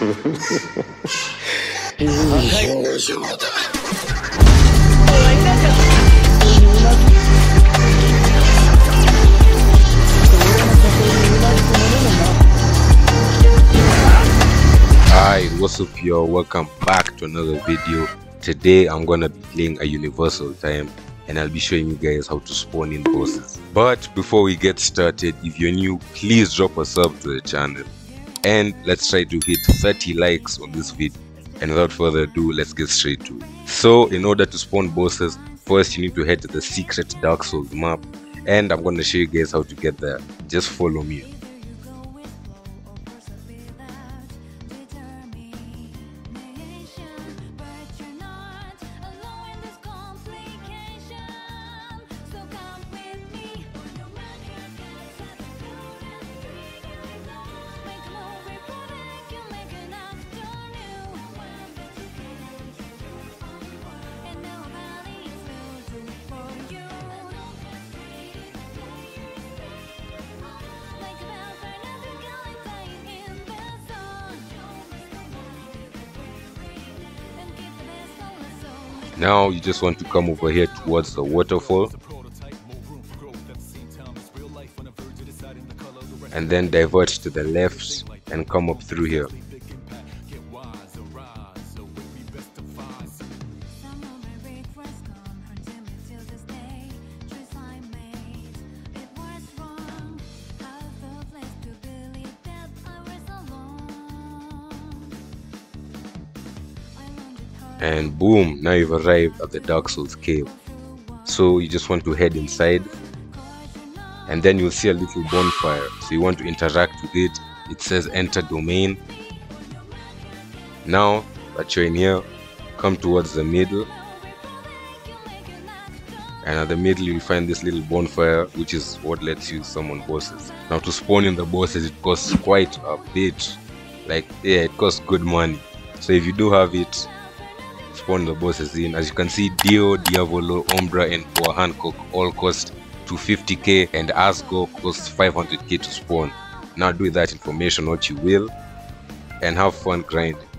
Hi, what's up y'all? Welcome back to another video. Today I'm gonna be playing a universal time and I'll be showing you guys how to spawn in bosses. But before we get started, if you're new, please drop a sub to the channel. And let's try to hit 30 likes on this video. And without further ado, let's get straight to it. So in order to spawn bosses, first you need to head to the secret Dark Souls map. And I'm gonna show you guys how to get there. Just follow me. Now you just want to come over here towards the waterfall and then divert to the left and come up through here. And boom now you've arrived at the dark souls cave. So you just want to head inside and then you'll see a little bonfire. So you want to interact with it. It says enter domain. Now that you're in here come towards the middle. And at the middle you'll find this little bonfire which is what lets you summon bosses. Now to spawn in the bosses it costs quite a bit. Like yeah it costs good money. So if you do have it spawn the bosses in. As you can see, Dio, Diavolo, Ombra, and Boa Hancock all cost 250k, and Asgo costs 500k to spawn. Now do with that information what you will, and have fun grinding.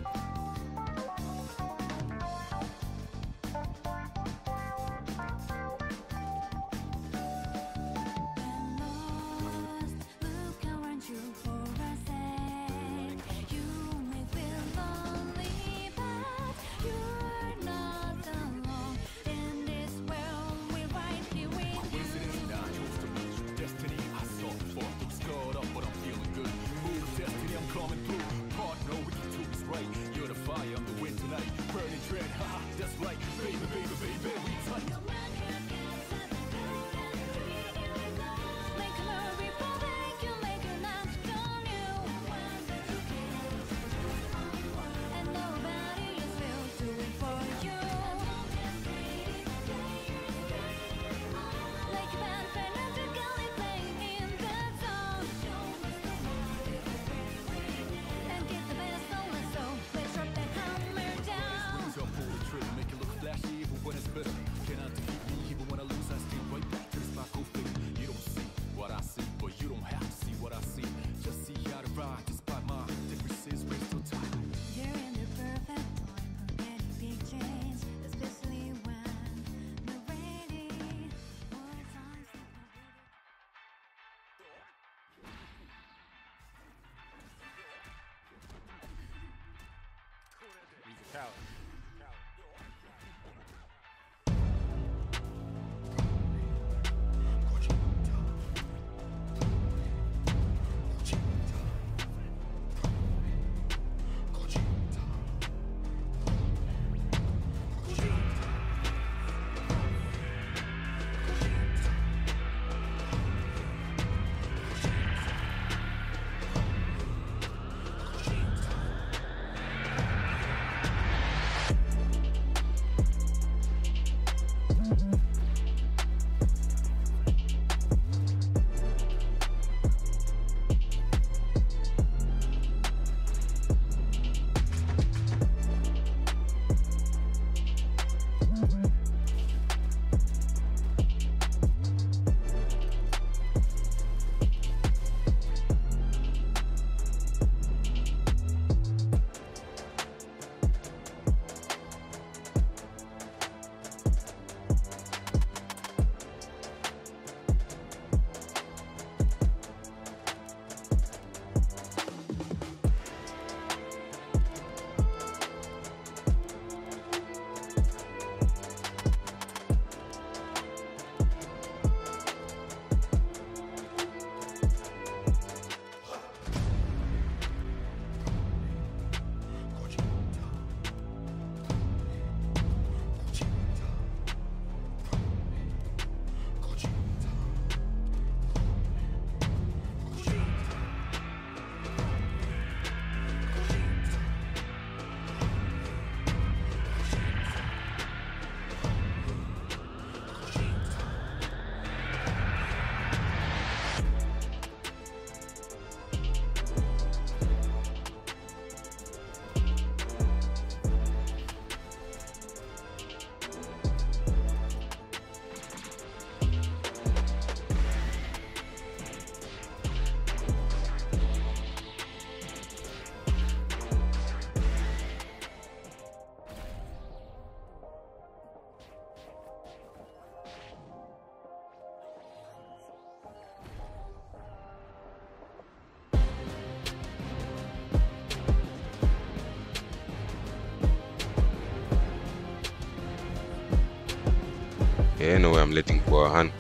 Yeah, no way I'm letting go a hand.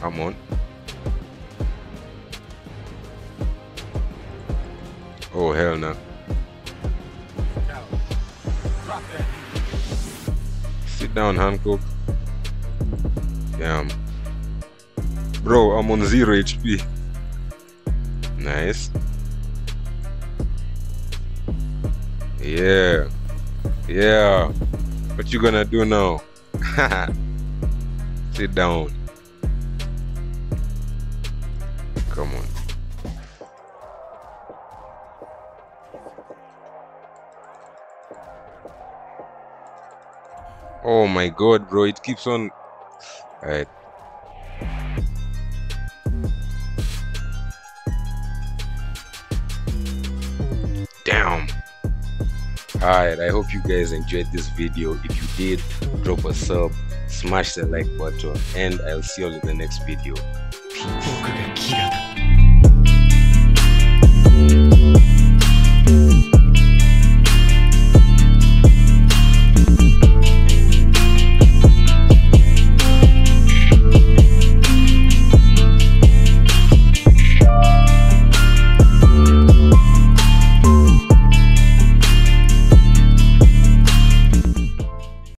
Come on. Oh hell no. Sit down, Hancock. Damn. Bro, I'm on zero HP. Nice. Yeah. Yeah. What you gonna do now? Sit down. Come on. Oh my god, bro, it keeps on. Alright. Alright, I hope you guys enjoyed this video. If you did, drop a sub, smash the like button, and I'll see you all in the next video.